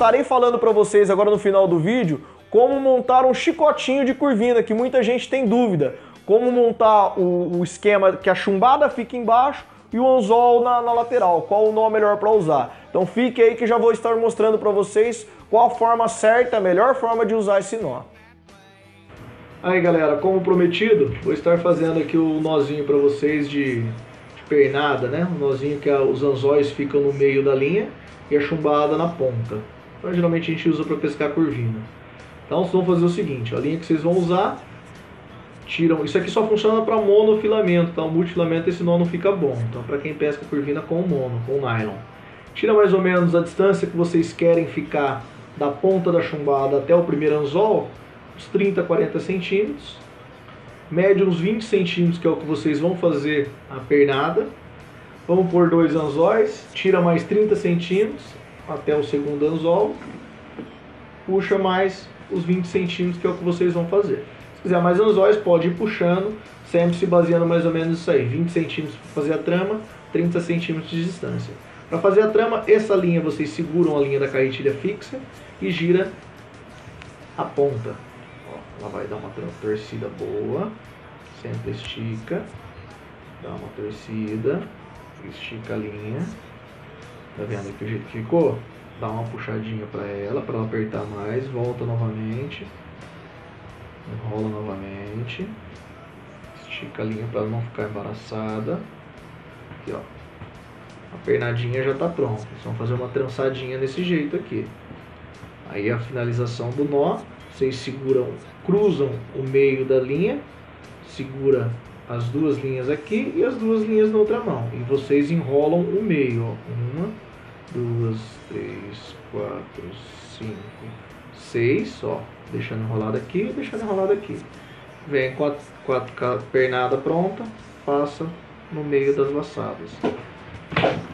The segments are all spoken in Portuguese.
estarei falando para vocês agora no final do vídeo como montar um chicotinho de curvina, que muita gente tem dúvida. Como montar o, o esquema que a chumbada fica embaixo e o anzol na, na lateral, qual o nó melhor para usar. Então fique aí que já vou estar mostrando para vocês qual a forma certa, a melhor forma de usar esse nó. Aí galera, como prometido, vou estar fazendo aqui o nozinho para vocês de, de, pernada, né? Um nozinho que a, os anzóis ficam no meio da linha e a chumbada na ponta. Então geralmente a gente usa para pescar curvina. Então vocês vão fazer o seguinte, a linha que vocês vão usar, tiram. Isso aqui só funciona para monofilamento, tá? O multifilamento esse nó não fica bom. Então para quem pesca curvina com mono, com nylon. Tira mais ou menos a distância que vocês querem ficar da ponta da chumbada até o primeiro anzol, uns 30, 40 centímetros. Mede uns 20 centímetros, que é o que vocês vão fazer a pernada. Vamos pôr dois anzóis, tira mais 30 centímetros até o segundo anzol. Puxa mais os 20 centímetros, que é o que vocês vão fazer. Se quiser mais anzóis, pode ir puxando, sempre se baseando mais ou menos isso aí. 20 centímetros para fazer a trama, 30 centímetros de distância. Para fazer a trama, essa linha vocês seguram a linha da carretilha fixa e gira a ponta. Ó, ela vai dar uma torcida boa, sempre estica, dá uma torcida, estica a linha. Tá vendo que o jeito que ficou? Dá uma puxadinha para ela, para ela apertar mais, volta novamente enrola novamente, estica a linha para não ficar embaraçada. Aqui, ó. A pernadinha já está pronta. Vão fazer uma trançadinha desse jeito aqui. Aí a finalização do nó, vocês seguram, cruzam o meio da linha, segura as duas linhas aqui e as duas linhas na outra mão. E vocês enrolam o meio, ó. Uma, duas, três, quatro, cinco, seis, ó deixando enrolado aqui deixando enrolado aqui. Vem com a, a pernada pronta, passa no meio das laçadas.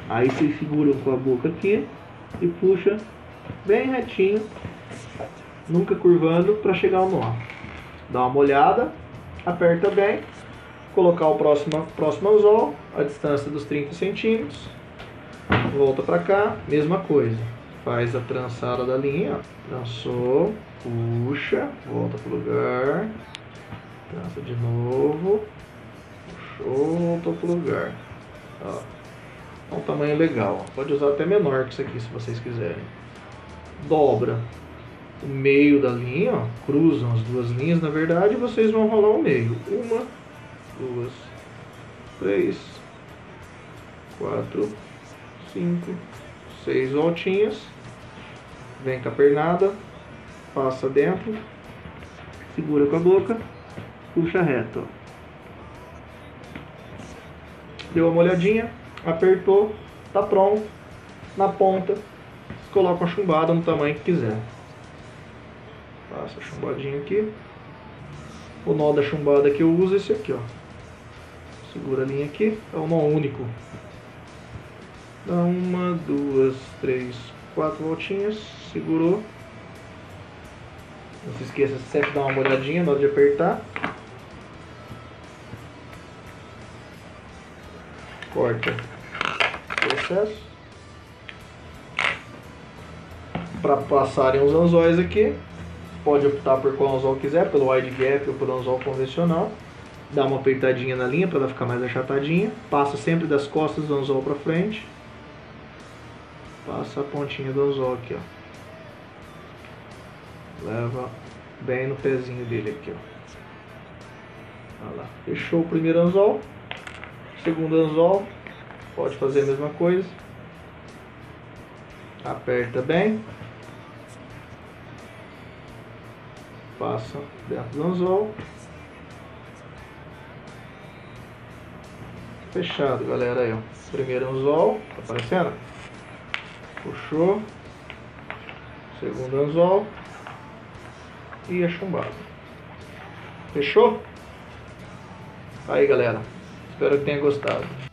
Aí se figuram com a boca aqui e puxa bem retinho, nunca curvando para chegar ao nó. Dá uma molhada, aperta bem, colocar o próximo, próximo anzol, a distância dos 30 centímetros, volta para cá, mesma coisa. Faz a trançada da linha, trançou, puxa, volta pro lugar, trança de novo, puxou, voltou pro lugar. Ó. É um tamanho legal. Pode usar até menor que isso aqui se vocês quiserem. Dobra o meio da linha, ó, cruzam as duas linhas, na verdade, vocês vão rolar o meio. Uma, duas, três, quatro, cinco, seis voltinhas. Vem com a pernada, passa dentro, segura com a boca, puxa reto. Deu uma olhadinha, apertou, tá pronto. Na ponta, coloca uma chumbada no tamanho que quiser. Passa a chumbadinha aqui. O nó da chumbada que eu uso é esse aqui, ó. Segura a linha aqui, é um nó único. Dá uma, duas, três, quatro voltinhas, segurou, não se esqueça de sempre dar uma olhadinha na hora de apertar. Corta o processo. Para passarem os anzóis aqui, pode optar por qual anzol quiser, pelo wide gap ou pelo anzol convencional. Dá uma apertadinha na linha para ela ficar mais achatadinha. Passa sempre das costas do anzol para frente. Passa a pontinha do anzol aqui, ó leva bem no pezinho dele aqui, ó. Olha lá. Fechou o primeiro anzol. Segundo anzol, pode fazer a mesma coisa. Aperta bem. Passa dentro do anzol. Fechado, galera, aí, ó. Primeiro anzol, tá aparecendo? Puxou. Segundo anzol e a chumbada. Fechou? Aí galera, espero que tenha gostado.